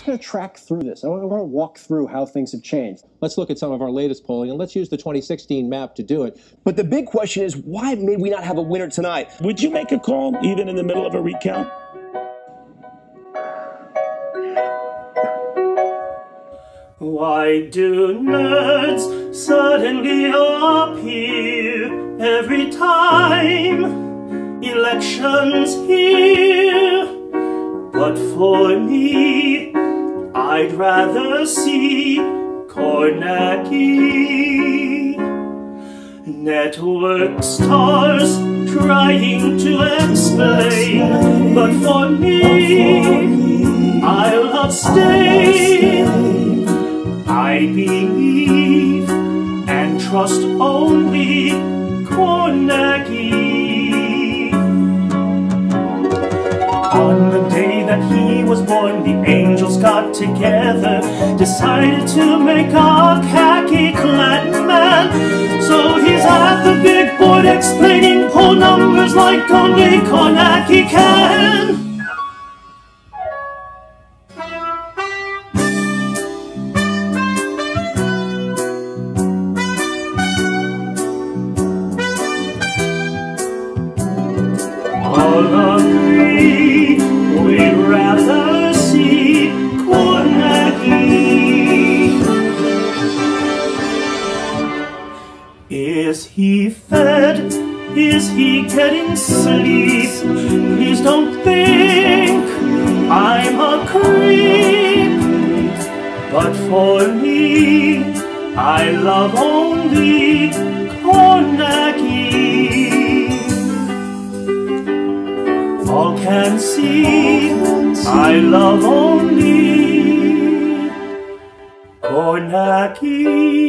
just going to track through this. I want, I want to walk through how things have changed. Let's look at some of our latest polling and let's use the 2016 map to do it. But the big question is why may we not have a winner tonight? Would you make a call even in the middle of a recount? Why do nerds suddenly appear every time elections here? But for me, I'd rather see Kornacki. Network stars trying to explain, but for me, I'll abstain. I believe and trust only Kornacki. On the day that he was born, the together, decided to make a khaki clad man. So he's at the big board explaining poll numbers like only Kornacki can. all agree we'd rather he fed? Is he getting sleep? Please don't think I'm a creep. But for me, I love only Kornacki. all can see I love only Kornacki.